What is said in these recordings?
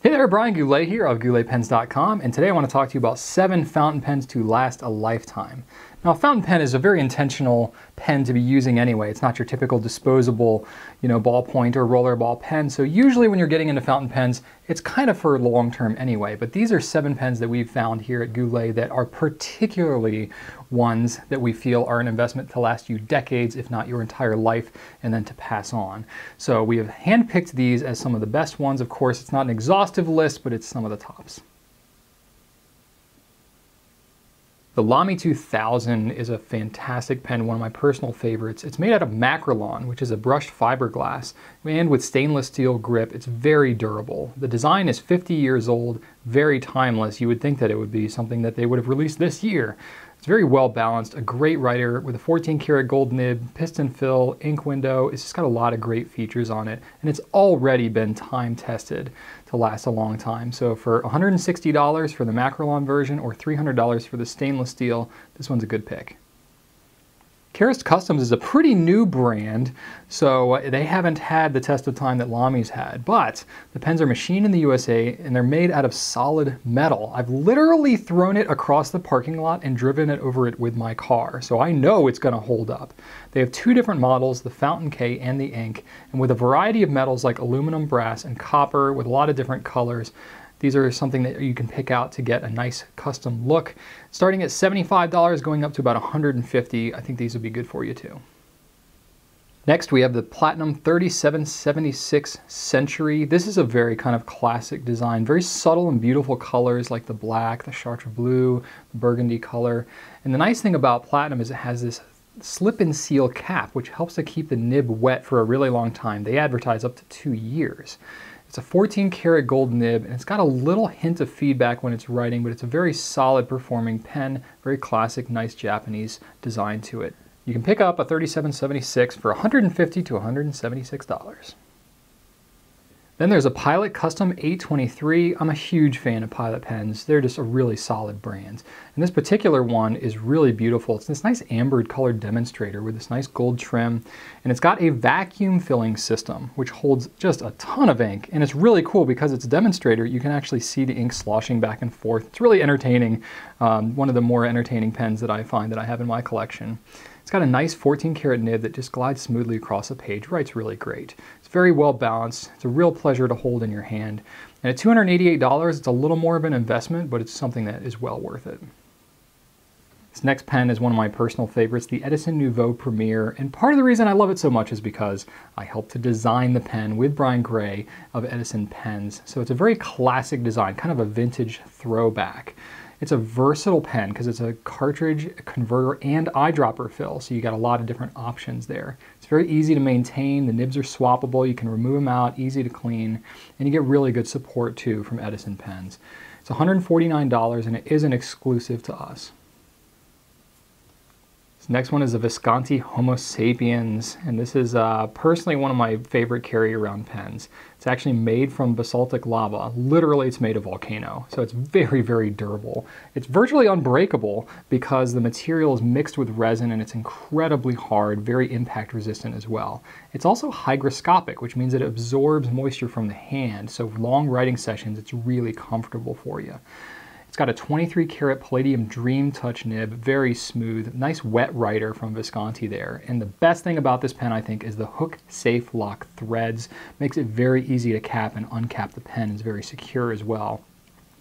Hey there, Brian Goulet here of gouletpens.com, and today I want to talk to you about seven fountain pens to last a lifetime. Now, a fountain pen is a very intentional pen to be using anyway. It's not your typical disposable, you know, ballpoint or rollerball pen. So usually when you're getting into fountain pens, it's kind of for long term anyway. But these are seven pens that we've found here at Goulet that are particularly ones that we feel are an investment to last you decades, if not your entire life, and then to pass on. So we have handpicked these as some of the best ones. Of course, it's not an exhaustive list, but it's some of the tops. The Lamy 2000 is a fantastic pen, one of my personal favorites. It's made out of Makrolon, which is a brushed fiberglass, and with stainless steel grip, it's very durable. The design is 50 years old, very timeless. You would think that it would be something that they would have released this year. Very well balanced, a great writer with a 14 karat gold nib, piston fill, ink window. It's just got a lot of great features on it, and it's already been time tested to last a long time. So for $160 for the Makrolon version or $300 for the stainless steel, this one's a good pick. Karas Kustoms is a pretty new brand, so uh, they haven't had the test of time that Lamy's had, but the pens are machined in the USA and they're made out of solid metal. I've literally thrown it across the parking lot and driven it over it with my car, so I know it's going to hold up. They have two different models, the Fountain K and the Ink, and with a variety of metals like aluminum, brass, and copper with a lot of different colors. These are something that you can pick out to get a nice custom look. Starting at $75, going up to about 150, I think these would be good for you too. Next, we have the Platinum 3776 Century. This is a very kind of classic design, very subtle and beautiful colors like the black, the Chartres Blue, the burgundy color. And the nice thing about Platinum is it has this slip and seal cap, which helps to keep the nib wet for a really long time. They advertise up to two years. It's a 14 karat gold nib and it's got a little hint of feedback when it's writing, but it's a very solid performing pen, very classic, nice Japanese design to it. You can pick up a 3776 for 150 to $176. Then there's a Pilot Custom 823. I'm a huge fan of Pilot pens. They're just a really solid brand. And this particular one is really beautiful. It's this nice ambered colored demonstrator with this nice gold trim. And it's got a vacuum filling system, which holds just a ton of ink. And it's really cool because it's a demonstrator. You can actually see the ink sloshing back and forth. It's really entertaining. Um, one of the more entertaining pens that I find that I have in my collection. It's got a nice 14 karat nib that just glides smoothly across the page, writes really great. It's very well balanced. It's a real pleasure to hold in your hand. And at $288, it's a little more of an investment, but it's something that is well worth it. This next pen is one of my personal favorites, the Edison Nouveau Premiere, and part of the reason I love it so much is because I helped to design the pen with Brian Gray of Edison Pens. So it's a very classic design, kind of a vintage throwback. It's a versatile pen because it's a cartridge, a converter, and eyedropper fill, so you got a lot of different options there. It's very easy to maintain, the nibs are swappable, you can remove them out, easy to clean, and you get really good support too from Edison pens. It's $149 and it is an exclusive to us. Next one is the Visconti Homo sapiens, and this is uh, personally one of my favorite carry-around pens. It's actually made from basaltic lava. Literally, it's made of volcano, so it's very, very durable. It's virtually unbreakable because the material is mixed with resin and it's incredibly hard, very impact resistant as well. It's also hygroscopic, which means it absorbs moisture from the hand, so long writing sessions, it's really comfortable for you. Got a 23 karat palladium dream touch nib, very smooth, nice wet writer from Visconti there. And the best thing about this pen, I think, is the hook safe lock threads. Makes it very easy to cap and uncap the pen. It's very secure as well.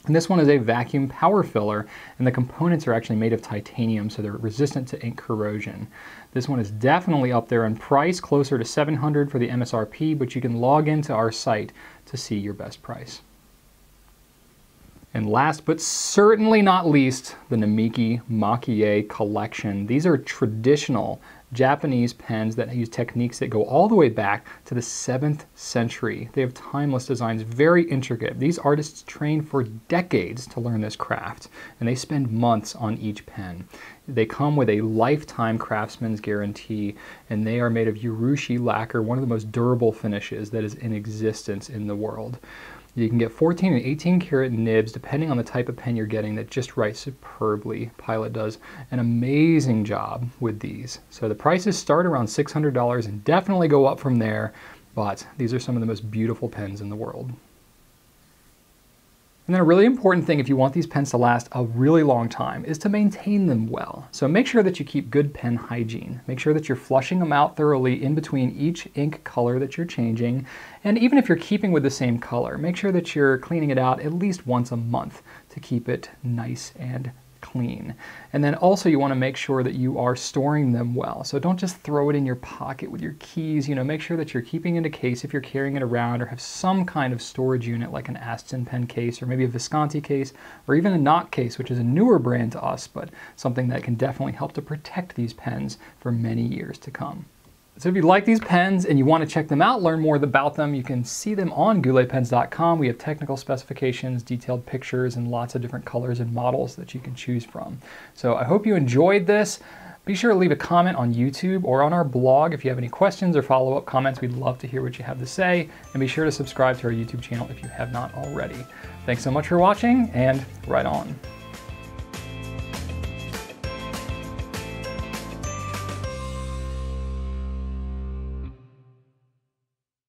And this one is a vacuum power filler, and the components are actually made of titanium, so they're resistant to ink corrosion. This one is definitely up there in price, closer to 700 for the MSRP, but you can log into our site to see your best price. And last but certainly not least, the Namiki Maki-e collection. These are traditional Japanese pens that use techniques that go all the way back to the 7th century. They have timeless designs, very intricate. These artists train for decades to learn this craft, and they spend months on each pen. They come with a lifetime craftsman's guarantee, and they are made of urushi lacquer, one of the most durable finishes that is in existence in the world. You can get 14 and 18 karat nibs depending on the type of pen you're getting that just writes superbly. Pilot does an amazing job with these. So the prices start around $600 and definitely go up from there, but these are some of the most beautiful pens in the world. And then a really important thing if you want these pens to last a really long time is to maintain them well. So make sure that you keep good pen hygiene. Make sure that you're flushing them out thoroughly in between each ink color that you're changing. And even if you're keeping with the same color, make sure that you're cleaning it out at least once a month to keep it nice and clean. And then also you want to make sure that you are storing them well. So don't just throw it in your pocket with your keys, you know, make sure that you're keeping it in a case if you're carrying it around or have some kind of storage unit like an Aston pen case or maybe a Visconti case or even a Nock case, which is a newer brand to us, but something that can definitely help to protect these pens for many years to come. So if you like these pens and you want to check them out, learn more about them, you can see them on gouletpens.com. We have technical specifications, detailed pictures, and lots of different colors and models that you can choose from. So I hope you enjoyed this. Be sure to leave a comment on YouTube or on our blog if you have any questions or follow-up comments. We'd love to hear what you have to say. And be sure to subscribe to our YouTube channel if you have not already. Thanks so much for watching, and right on.